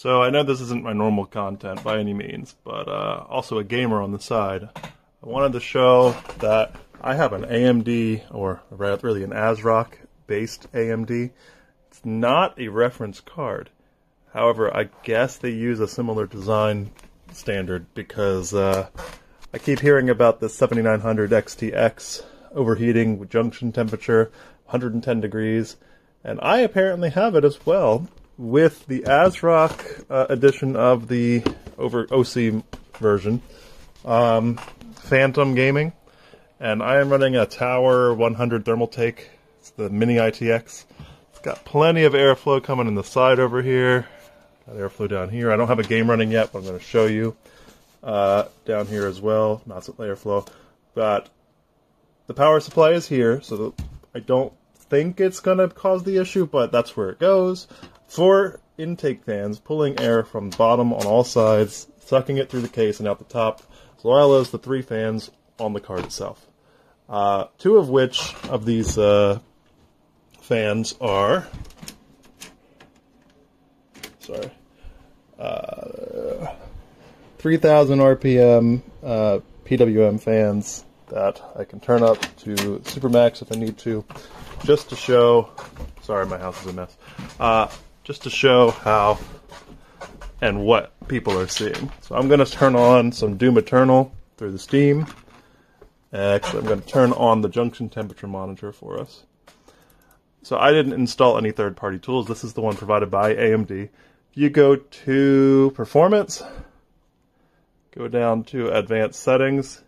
So I know this isn't my normal content by any means, but uh, also a gamer on the side. I wanted to show that I have an AMD, or really an ASRock based AMD. It's not a reference card. However, I guess they use a similar design standard because uh, I keep hearing about the 7900 XTX overheating with junction temperature 110 degrees, and I apparently have it as well with the ASRock uh, edition of the over OC version, um, Phantom Gaming, and I am running a Tower 100 Thermaltake. It's the Mini ITX. It's got plenty of airflow coming in the side over here. Got airflow down here. I don't have a game running yet, but I'm going to show you uh, down here as well. Not so airflow, but the power supply is here, so I don't think it's going to cause the issue, but that's where it goes. Four intake fans pulling air from the bottom on all sides, sucking it through the case and out the top, as well as the three fans on the card itself. Uh, two of which of these uh, fans are sorry, uh, 3,000 RPM uh, PWM fans that I can turn up to super max if I need to, just to show. Sorry, my house is a mess. Just to show how and what people are seeing. So I'm going to turn on some Doom Eternal through the Steam. Actually, I'm going to turn on the junction temperature monitor for us. So I didn't install any third-party tools. This is the one provided by AMD. If you go to Performance, go down to Advanced Settings,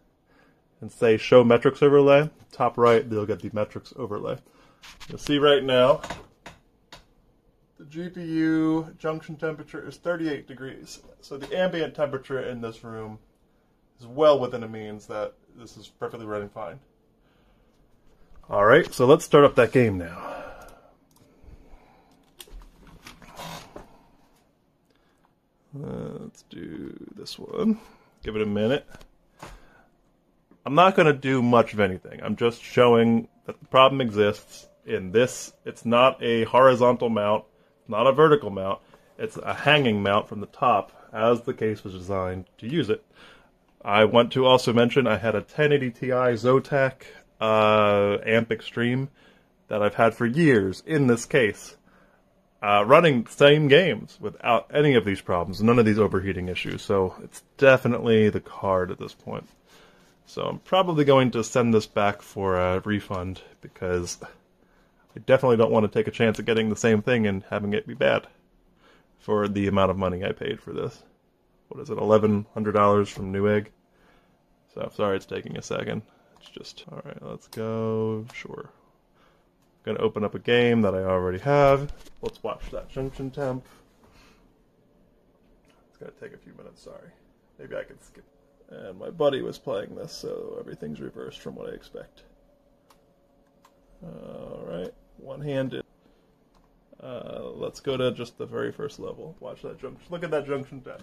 and say Show Metrics Overlay, top right, you'll get the metrics overlay. You'll see right now the GPU junction temperature is 38 degrees. So the ambient temperature in this room is well within a means that this is perfectly running fine. All right, so let's start up that game now. Let's do this one. Give it a minute. I'm not going to do much of anything. I'm just showing that the problem exists in this. It's not a horizontal mount not a vertical mount. It's a hanging mount from the top, as the case was designed to use it. I want to also mention I had a 1080 Ti Zotac uh, Amp Extreme that I've had for years in this case, uh, running same games without any of these problems, none of these overheating issues. So it's definitely the card at this point. So I'm probably going to send this back for a refund because I definitely don't want to take a chance at getting the same thing and having it be bad for the amount of money I paid for this. What is it, $1,100 from Newegg? So sorry it's taking a second. It's just, alright, let's go, sure. I'm gonna open up a game that I already have. Let's watch that junction temp. It's gonna take a few minutes, sorry. Maybe I could skip. And my buddy was playing this, so everything's reversed from what I expect. Alright one-handed. Uh, let's go to just the very first level. Watch that junction. Look at that junction temp.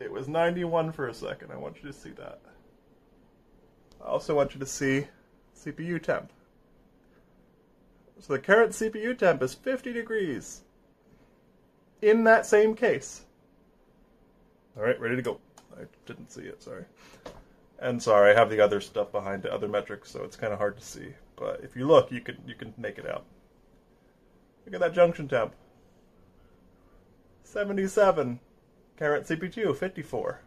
It was 91 for a second. I want you to see that. I also want you to see CPU temp. So the current CPU temp is 50 degrees in that same case. All right, ready to go. I didn't see it, sorry. And sorry, I have the other stuff behind it, other metrics, so it's kind of hard to see. But if you look, you can you can make it out. Look at that junction temp. 77. Current CPU, 54.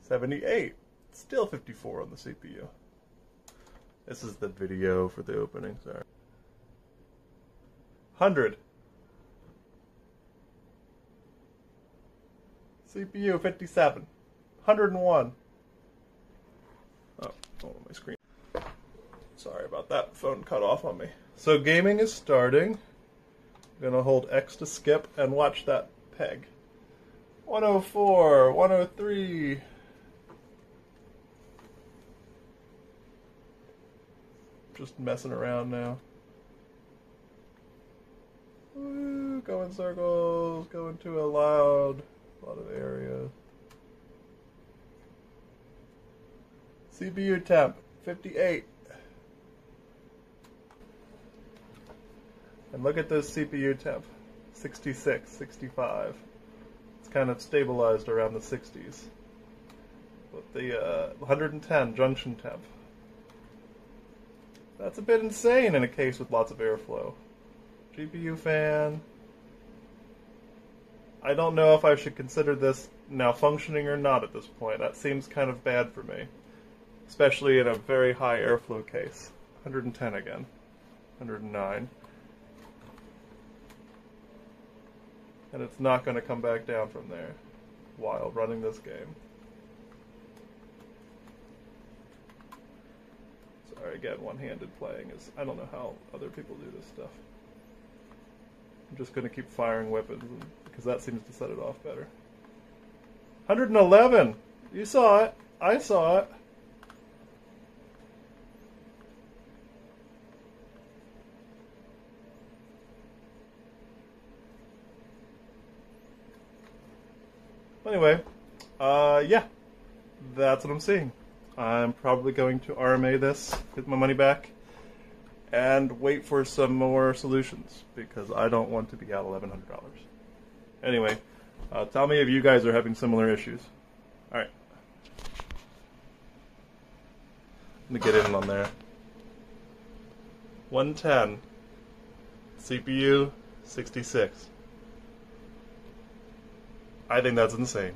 78. Still 54 on the CPU. This is the video for the opening, sorry. 100. CPU 57. 101. On my screen. Sorry about that. Phone cut off on me. So gaming is starting. I'm gonna hold X to skip and watch that peg. 104, 103. Just messing around now. Going circles, going to a loud, a lot of area. CPU temp, 58. And look at this CPU temp, 66, 65. It's kind of stabilized around the 60s. But the uh, 110 junction temp. That's a bit insane in a case with lots of airflow. GPU fan. I don't know if I should consider this now functioning or not at this point. That seems kind of bad for me. Especially in a very high airflow case. 110 again. 109. And it's not going to come back down from there while running this game. Sorry, again, one-handed playing is... I don't know how other people do this stuff. I'm just going to keep firing weapons because that seems to set it off better. 111! You saw it. I saw it. Anyway, uh, yeah, that's what I'm seeing. I'm probably going to RMA this, get my money back, and wait for some more solutions because I don't want to be out $1,100. Anyway, uh, tell me if you guys are having similar issues. All right. Let me get in on there. 110. CPU 66. I think that's insane.